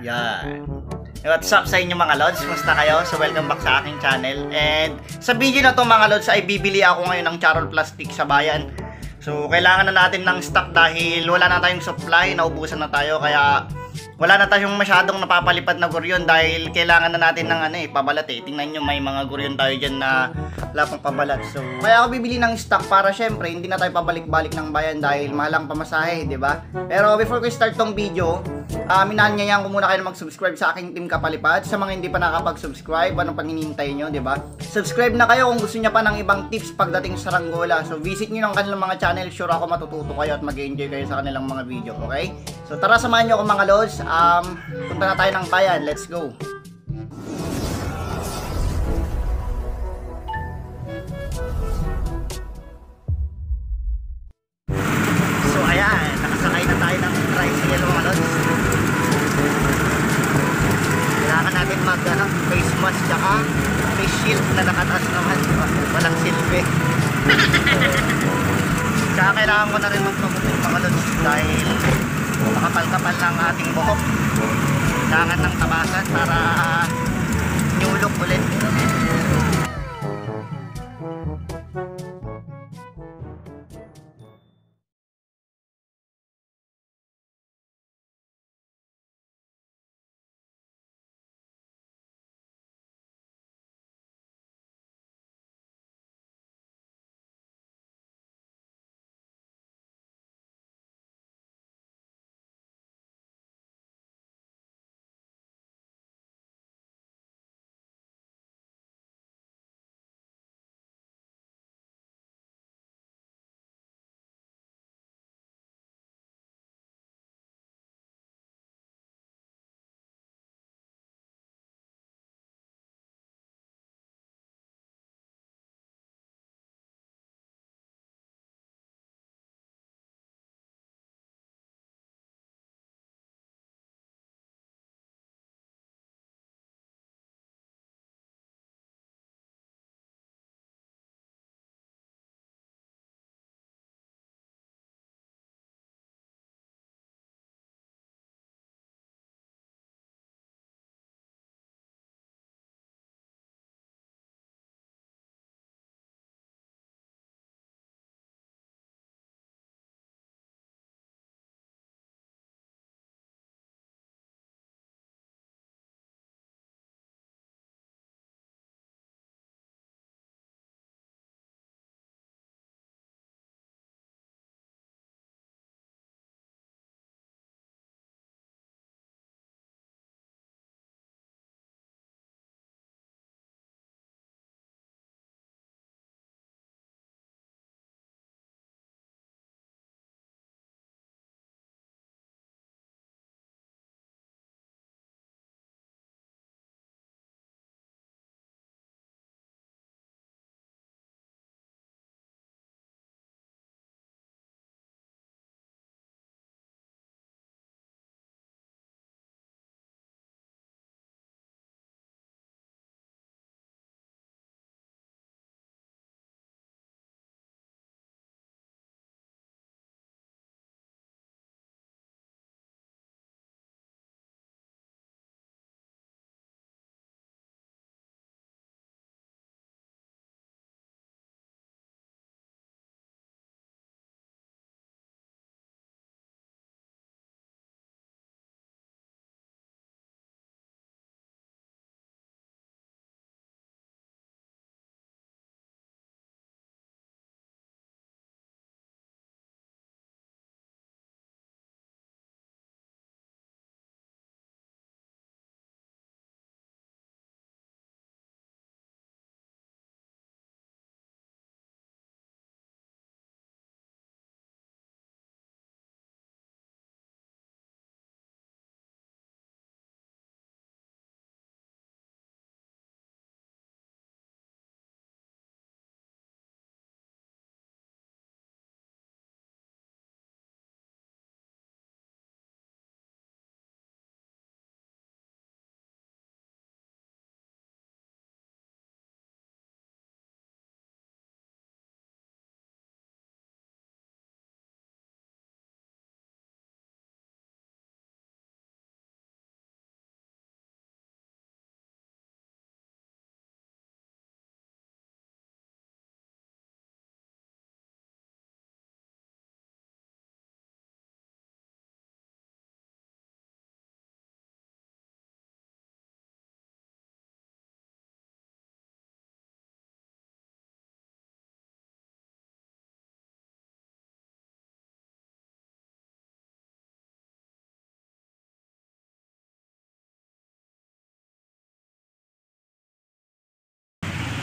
Yan. What's up sa inyo mga lods? Musta kayo? So welcome back sa aking channel. And sa video na to mga lods ay bibili ako ngayon ng Charol Plastic sa bayan. So kailangan na natin ng stock dahil wala na tayong supply, naubusan na tayo kaya wala na tayong masyadong napapalipad na guryon dahil kailangan na natin ng ano eh, pabalat eh. Tingnan nyo, may mga guryon tayo dyan na wala pang pabalat. So, kaya ako bibili ng stock para syempre hindi na tayo pabalik-balik ng bayan dahil mahalang pamasahe, di ba? Pero before ko start tong video, uh, minanyayan ko muna kayo na mag-subscribe sa aking team Kapalipad. Sa mga hindi pa nakapag-subscribe, anong pang hinihintay nyo, di ba? Subscribe na kayo kung gusto niya pa ng ibang tips pagdating sa Ranggola. So, visit nyo ng kanilang mga channel. Sure ako matututo kayo at mag-enjoy kayo sa kanilang mga video, okay? So, tara samahan nyo ako mga lods. Um, punta na tayo ng bayan. Let's go. So, ayan. Nakasakay na tayo ng tricycle mga lods. Kailangan natin mag ano, face mask tsaka face shield na nakataas naman. Walang silbi. Tsaka kailangan ko na rin magpamutin mga lods dahil makapal-kapal ng ating buhok. Kailangan ng tabasan para new look ulit.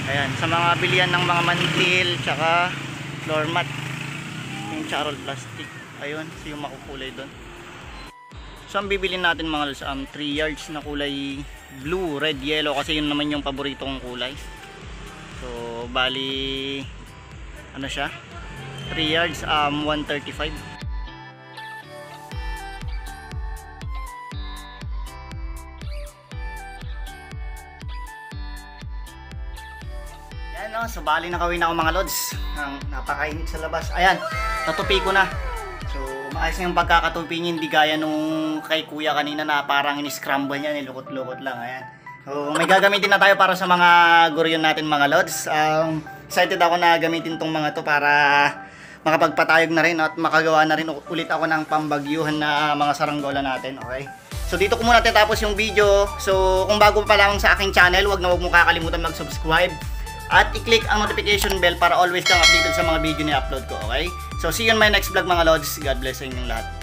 Ayan, sa mga bilian ng mga mantil, tsaka floor mat. Yung charol plastic. Ayun, so yung makukulay doon. So ang bibili natin mga lods, um, 3 yards na kulay blue, red, yellow kasi yun naman yung paborito kong kulay. So bali ano siya? 3 yards um 135. Yan no, so bali nakawin ako mga lods. Ang napakainit sa labas. Ayan, natupi ko na. So, maayos yung pagkakatupi niya, hindi gaya nung kay kuya kanina na parang in-scramble niya, nilukot-lukot lang. Ayan. So, may gagamitin na tayo para sa mga guryon natin mga lods. Um, excited ako na gamitin tong mga to para makapagpatayog na rin at makagawa na rin ulit ako ng pambagyuhan na mga saranggola natin. Okay? So dito ko muna tatapos yung video. So kung bago pa lang sa aking channel, wag na wag mo kakalimutan mag-subscribe at i-click ang notification bell para always kang updated sa mga video na upload ko, okay? So see you in my next vlog mga lods. God bless sa inyong lahat.